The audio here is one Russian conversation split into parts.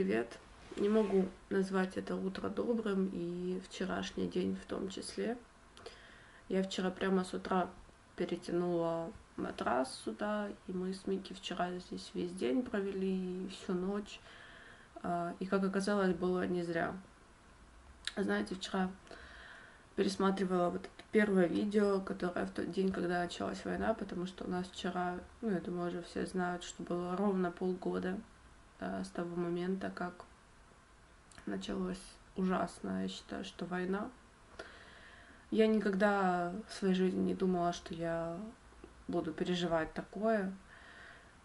привет! Не могу назвать это утро добрым и вчерашний день в том числе. Я вчера прямо с утра перетянула матрас сюда, и мы с Микки вчера здесь весь день провели, всю ночь. А, и, как оказалось, было не зря. Знаете, вчера пересматривала вот это первое видео, которое в тот день, когда началась война, потому что у нас вчера, ну, я думаю, уже все знают, что было ровно полгода с того момента, как началось ужасно. Я считаю, что война. Я никогда в своей жизни не думала, что я буду переживать такое.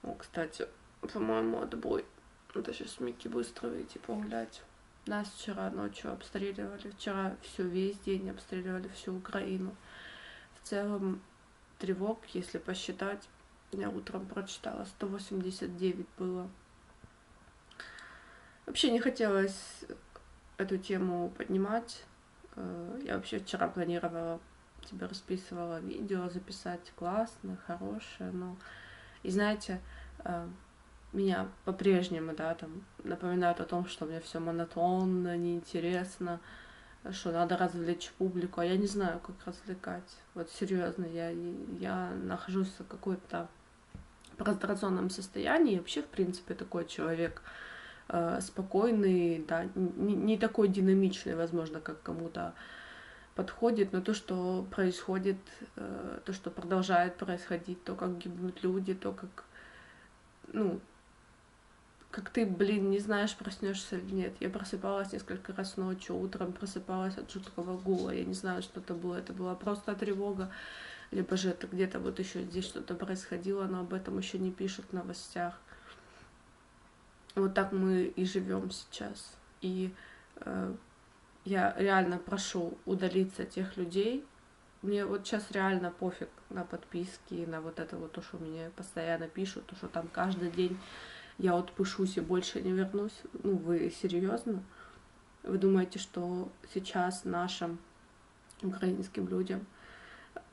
Ну, кстати, по-моему, отбой. Это сейчас Микки быстро выйти погулять. Нас вчера ночью обстреливали, вчера все весь день обстреливали всю Украину. В целом тревог, если посчитать, я утром прочитала, 189 было. Вообще не хотелось эту тему поднимать. Э, я вообще вчера планировала, тебе расписывала видео записать классное, хорошее, но... И знаете, э, меня по-прежнему, да, там напоминают о том, что мне все монотонно, неинтересно, что надо развлечь публику, а я не знаю, как развлекать. Вот серьезно, я, я нахожусь в какой-то раздраженном состоянии, и вообще, в принципе, такой человек, спокойный, да, не, не такой динамичный, возможно, как кому-то подходит, но то, что происходит, э, то, что продолжает происходить, то, как гибнут люди, то, как, ну, как ты, блин, не знаешь, проснешься или нет. Я просыпалась несколько раз ночью, утром просыпалась от жуткого гула. Я не знаю, что это было. Это была просто тревога. Либо же это где-то вот еще здесь что-то происходило, но об этом еще не пишут в новостях. Вот так мы и живем сейчас. И э, я реально прошу удалиться тех людей. Мне вот сейчас реально пофиг на подписки, на вот это вот то, что мне постоянно пишут, то, что там каждый день я отпишусь и больше не вернусь. Ну, вы серьезно? Вы думаете, что сейчас нашим украинским людям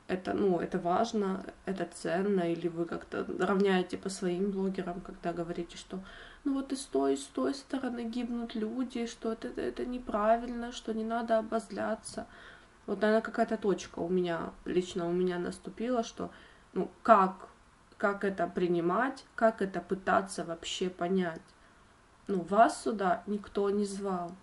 это, ну, это важно, это ценно, или вы как-то равняете по своим блогерам, когда говорите, что ну вот и с той, и с той стороны гибнут люди, что это, это неправильно, что не надо обозляться. Вот, наверное, какая-то точка у меня, лично у меня наступила, что, ну, как, как это принимать, как это пытаться вообще понять. Ну, вас сюда никто не звал,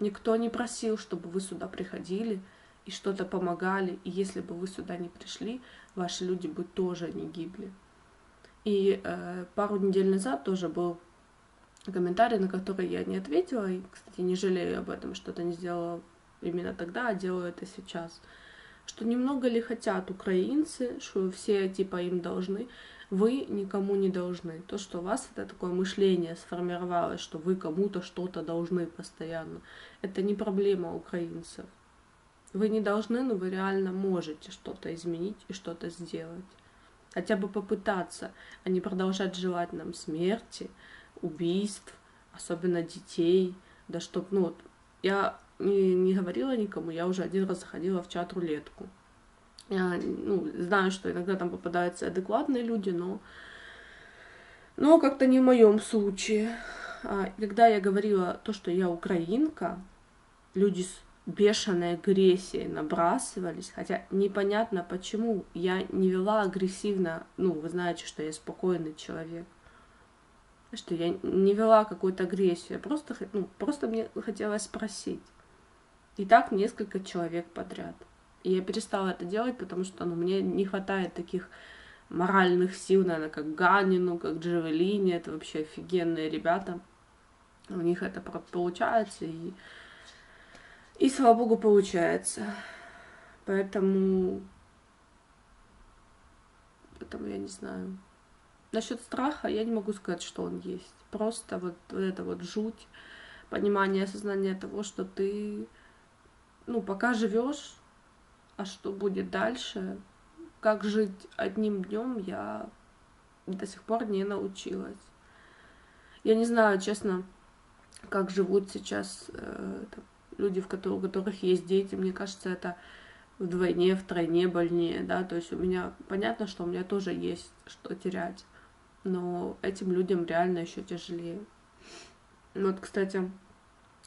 никто не просил, чтобы вы сюда приходили и что-то помогали, и если бы вы сюда не пришли, ваши люди бы тоже не гибли. И э, пару недель назад тоже был комментарий, на который я не ответила, и, кстати, не жалею об этом, что-то не сделала именно тогда, а делаю это сейчас. Что немного ли хотят украинцы, что все типа им должны, вы никому не должны. То, что у вас это такое мышление сформировалось, что вы кому-то что-то должны постоянно, это не проблема украинцев. Вы не должны, но вы реально можете что-то изменить и что-то сделать. Хотя бы попытаться, а не продолжать желать нам смерти, убийств, особенно детей, да чтоб, ну, вот, я не, не говорила никому, я уже один раз заходила в чат-рулетку. Я, ну, знаю, что иногда там попадаются адекватные люди, но, но как-то не в моем случае. А, когда я говорила то, что я украинка, люди бешеной агрессией набрасывались, хотя непонятно почему. Я не вела агрессивно, ну, вы знаете, что я спокойный человек что я не вела какую-то агрессию, я просто, ну, просто мне хотелось спросить. И так несколько человек подряд. И я перестала это делать, потому что ну, мне не хватает таких моральных сил, наверное, как Ганину, как Джавелине. Это вообще офигенные ребята. У них это получается, и, и слава богу, получается. Поэтому, поэтому я не знаю. Насчет страха я не могу сказать, что он есть. Просто вот, вот это вот жуть, понимание, осознание того, что ты, ну, пока живешь, а что будет дальше, как жить одним днем, я до сих пор не научилась. Я не знаю, честно, как живут сейчас э, там, люди, в которых, у которых есть дети. Мне кажется, это вдвойне, втройне больнее, да, то есть у меня понятно, что у меня тоже есть что терять но этим людям реально еще тяжелее. Вот, кстати,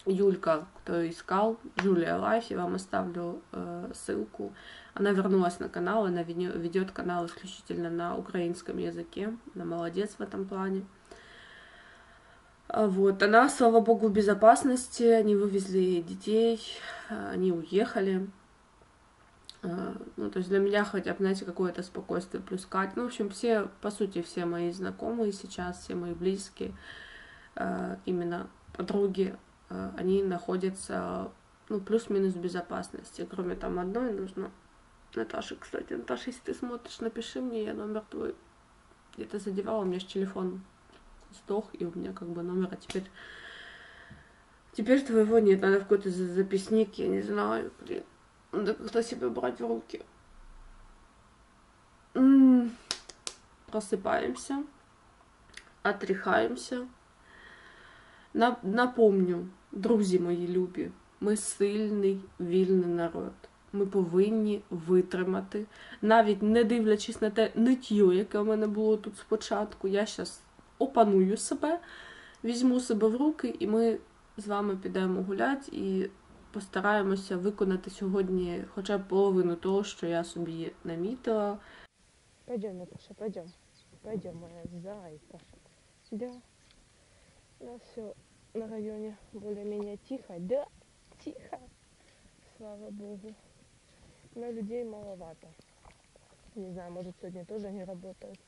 Юлька, кто искал, Джулия Лайф, я вам оставлю э, ссылку. Она вернулась на канал, она ведет канал исключительно на украинском языке. Она молодец в этом плане. А вот, она, слава богу, в безопасности, они вывезли детей, они уехали. А, ну, то есть для меня хотя бы, знаете, какое-то спокойствие плюс Катя. Ну, в общем, все, по сути, все мои знакомые сейчас, все мои близкие, а, именно подруги, а, они находятся, ну, плюс-минус в безопасности. Кроме там одной нужно... Наташа, кстати, Наташа, если ты смотришь, напиши мне, я номер твой где-то задевала, у меня же телефон сдох, и у меня как бы номер, а теперь... Теперь твоего нет, надо в какой-то записник, я не знаю, блин. Надо как-то себя брать в руки. М -м -м. Просыпаемся, отряхаемся. Напомню, друзі мої любі, ми сильний вільний народ. Ми повинні витримати, навіть не дивлячись на те ниттю, яке в мене було тут спочатку. Я зараз опаную себе, візьму себе в руки, і ми з вами підемо гуляти і постараємося виконати сьогодні хоча б половину того, що я собі намітила. Пойдем, Наташа, пойдем. Пойдем, моя зайка. Да. Нас все на районе более-менее тихо. Да, тихо. Слава Богу. Но людей маловато. Не знаю, может сегодня тоже не работают.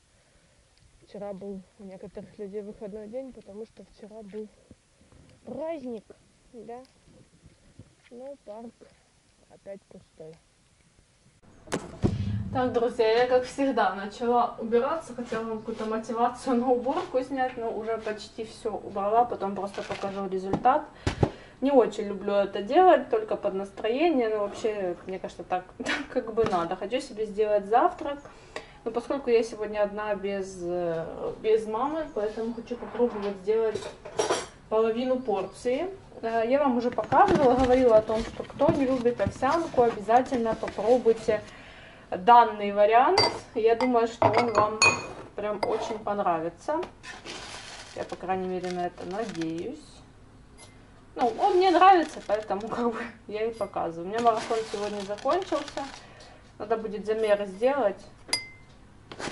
Вчера был у некоторых людей выходной день, потому что вчера был праздник, да. Но парк опять пустой. Так, друзья, я как всегда начала убираться, хотела вам какую-то мотивацию на уборку снять, но уже почти все убрала, потом просто покажу результат. Не очень люблю это делать, только под настроение, но вообще, мне кажется, так, так как бы надо. Хочу себе сделать завтрак, но поскольку я сегодня одна без, без мамы, поэтому хочу попробовать сделать половину порции. Э, я вам уже показывала, говорила о том, что кто не любит овсянку, обязательно попробуйте данный вариант. Я думаю, что он вам прям очень понравится. Я, по крайней мере, на это надеюсь. Ну, он мне нравится, поэтому как бы я и показываю. У меня марафон сегодня закончился. Надо будет замеры сделать.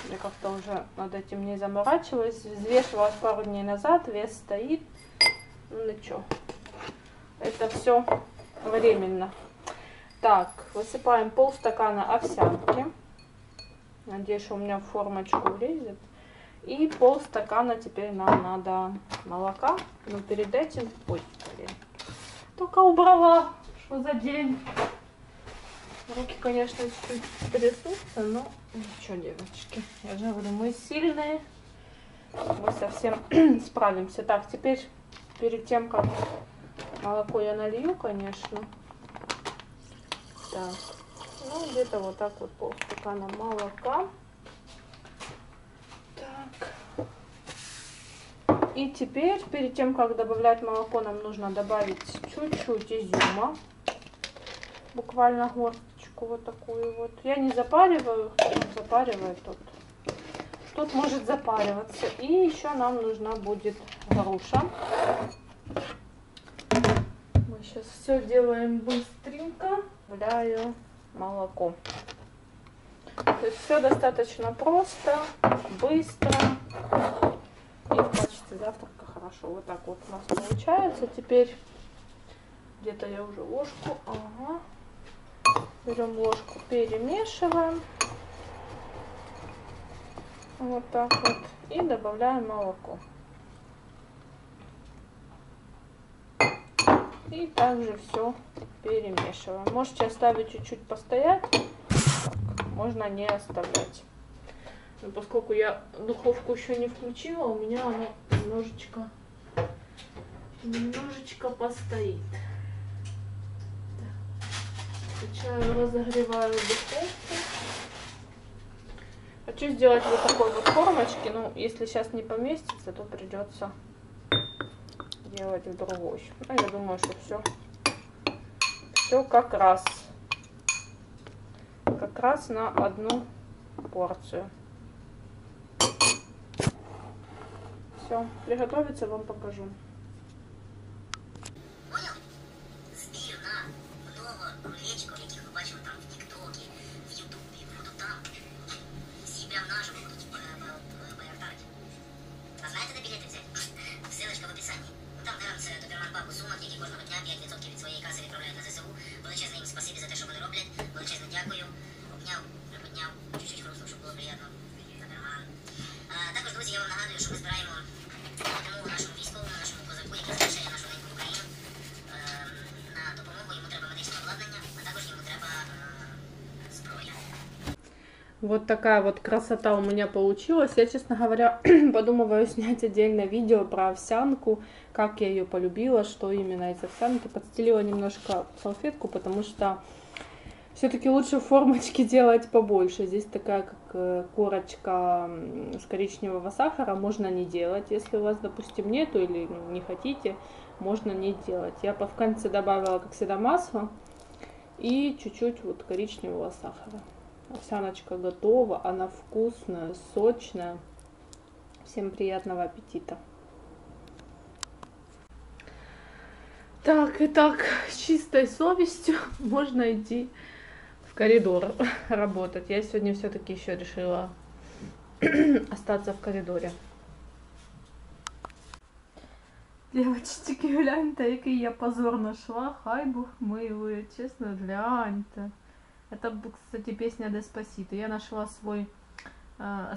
Я как-то уже над этим не заморачивалась. Взвешивалась пару дней назад, вес стоит. Ну, ну что, это все временно. Так, высыпаем полстакана овсянки. Надеюсь, у меня в формочку влезет. И полстакана теперь нам надо молока. Но перед этим... Ой, блин. Только убрала. Что за день? Руки, конечно, чуть-чуть трясутся, но ничего, девочки. Я же говорю, мы сильные. Мы совсем справимся. Так, теперь перед тем, как молоко я налью, конечно, так. Ну, где-то вот так вот полстакана молока. Так. И теперь, перед тем, как добавлять молоко, нам нужно добавить чуть-чуть изюма. Буквально горсточку вот такую вот. Я не запариваю, запаривает тут. Тут может запариваться. И еще нам нужна будет груша. Мы сейчас все делаем быстренько добавляю молоко. То есть все достаточно просто, быстро и в качестве завтрака хорошо. Вот так вот у нас получается. Теперь где-то я уже ложку, ага. Берем ложку, перемешиваем. Вот так вот. И добавляем молоко. И также все перемешиваем. Можете оставить чуть-чуть постоять, можно не оставлять. Но поскольку я духовку еще не включила, у меня она немножечко, немножечко постоит. Разогреваю духовку. Хочу сделать вот такой вот формочки. Ну, если сейчас не поместится, то придется делать в другой. Ну, я думаю, что все, все как раз, как раз на одну порцию. Все, приготовиться вам покажу. своєї каси відправляють на ЗСУ. Величезне їм спасибі за те, що вони роблять. Величезне дякую. Обняв, приподняв, чуть-чуть хрустнув, щоб було приємно. А, також, друзі, я вам нагадую, що ми збираємо допомогу а, нашому військовому, нашому козаку, який захищає нашу неньку Україну. А, на допомогу йому треба медичне обладнання, а також йому треба зброя. Вот такая вот красота у меня получилась. Я, честно говоря, подумываю снять отдельное видео про овсянку как я ее полюбила, что именно из овсянки. Подстелила немножко салфетку, потому что все-таки лучше формочки делать побольше. Здесь такая как э, корочка с коричневого сахара можно не делать. Если у вас, допустим, нету или ну, не хотите, можно не делать. Я в конце добавила, как всегда, масло и чуть-чуть вот коричневого сахара. Овсяночка готова, она вкусная, сочная. Всем приятного аппетита! Так, и так, с чистой совестью можно идти в коридор работать. Я сегодня все-таки еще решила остаться в коридоре. Девочки, гляньте, який я позор нашла. Хай Бог милує, честно, гляньте. Это, кстати, песня Деспасито. Я нашла свой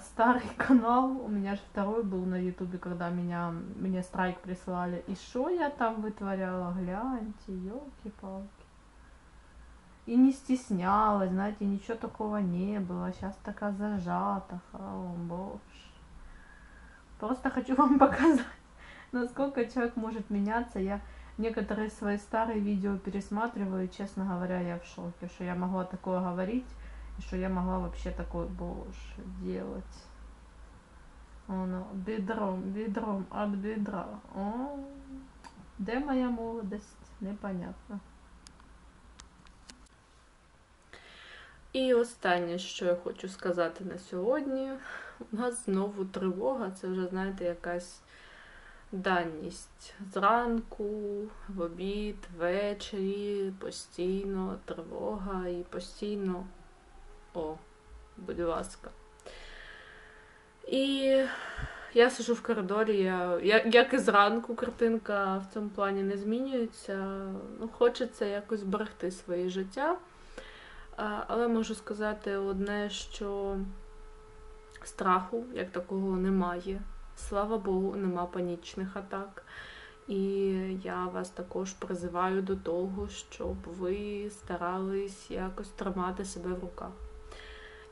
старый канал. У меня же второй был на ютубе, когда меня, мне страйк прислали. И что я там вытворяла? Гляньте, елки-палки. И не стеснялась, знаете, ничего такого не было. Сейчас такая зажата, о боже. Просто хочу вам показать насколько человек может меняться. Я некоторые свои старые видео пересматриваю, и, честно говоря, я в шоке, что я могла такое говорить, что я могла вообще такое, боже, делать. Оно, бедром, бедром, от бедра. О, де моя молодость? Непонятно. І останнє, що я хочу сказати на сьогодні, у нас знову тривога. Це вже, знаєте, якась даність зранку, в обід, ввечері, постійно тривога і постійно о, будь ласка. І я сижу в коридорі, я, як, і зранку картинка в цьому плані не змінюється. Ну, Хочеться якось берегти своє життя. Але можу сказати одне, що страху як такого немає. Слава Богу, нема панічних атак. І я вас також призиваю до того, щоб ви старались якось тримати себе в руках.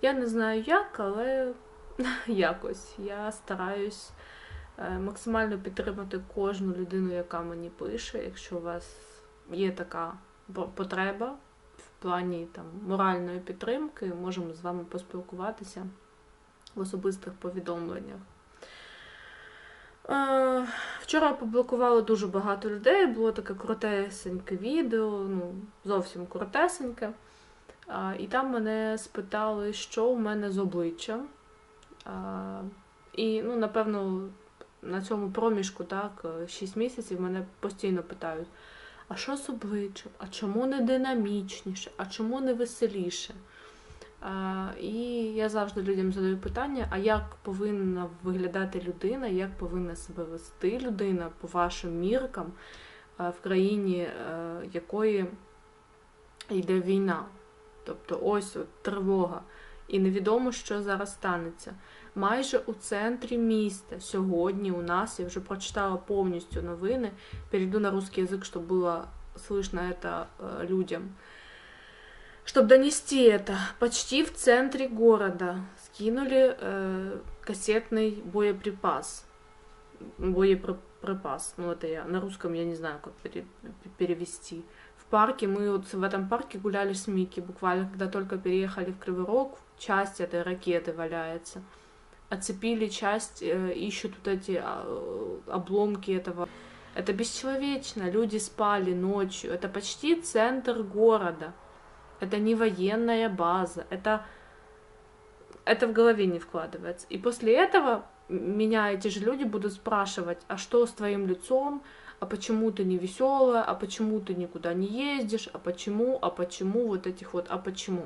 Я не знаю як, але якось я стараюсь е, максимально підтримати кожну людину, яка мені пише. Якщо у вас є така потреба в плані там, моральної підтримки, можемо з вами поспілкуватися в особистих повідомленнях. Вчора опублікували дуже багато людей, було таке коротесеньке відео, ну, зовсім коротесеньке. І там мене спитали, що у мене з обличчям. І, ну, напевно, на цьому проміжку, так, 6 місяців мене постійно питають: а що з обличчям? А чому не динамічніше? А чому не веселіше? І я завжди людям задаю питання: а як повинна виглядати людина, як повинна себе вести людина по вашим міркам в країні, е, якої йде війна? Тобто ось от тривога. І невідомо, що зараз станеться. Майже у центрі міста сьогодні у нас, я вже прочитала повністю новини, перейду на русский язик, щоб було слышно это е, людям. Чтобы донести это, почти в центре города скинули э, кассетный боеприпас. Боеприпас. Ну, это я на русском я не знаю, как пере, перевести. Парке, мы вот в этом парке гуляли с Микки, буквально, когда только переехали в Кривой Рог, часть этой ракеты валяется. Оцепили часть, э, ищут вот эти э, обломки этого. Это бесчеловечно, люди спали ночью, это почти центр города это не военная база, это, это в голове не вкладывается. И после этого меня эти же люди будут спрашивать, а что с твоим лицом, а почему ты не веселая, а почему ты никуда не ездишь, а почему, а почему, вот этих вот, а почему.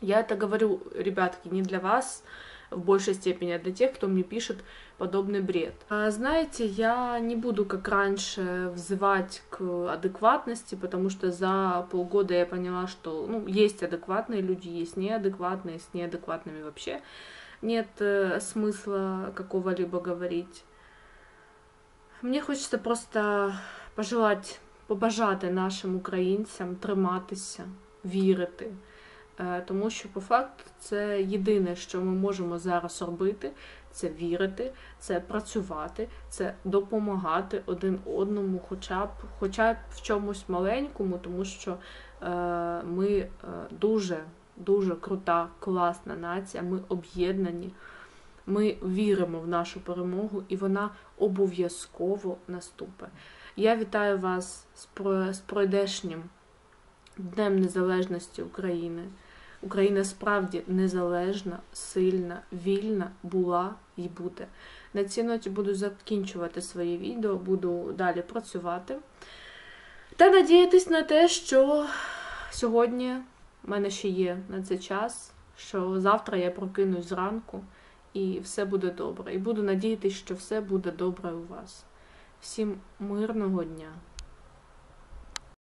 Я это говорю, ребятки, не для вас, в большей степени, а для тех, кто мне пишет подобный бред. А, знаете, я не буду, как раньше, взывать к адекватности, потому что за полгода я поняла, что ну, есть адекватные люди, есть неадекватные, с неадекватными вообще нет э, смысла какого-либо говорить. Мне хочется просто пожелать, побажати нашим українцям триматися, вірити, Е, тому що, по факту, це єдине, що ми можемо зараз робити, це вірити, це працювати, це допомагати один одному, хоча б хоча б в чомусь маленькому, тому що е, ми е, дуже дуже крута, класна нація, ми об'єднані. Ми віримо в нашу перемогу, і вона обов'язково наступить. Я вітаю вас з пройдешнім Днем Незалежності України. Україна справді незалежна, сильна, вільна була і буде. На цій ноті буду закінчувати своє відео, буду далі працювати. Та надіятись на те, що сьогодні в мене ще є на це час, що завтра я прокинусь зранку і все буде добре. І буду надіятися, що все буде добре у вас. Всім мирного дня!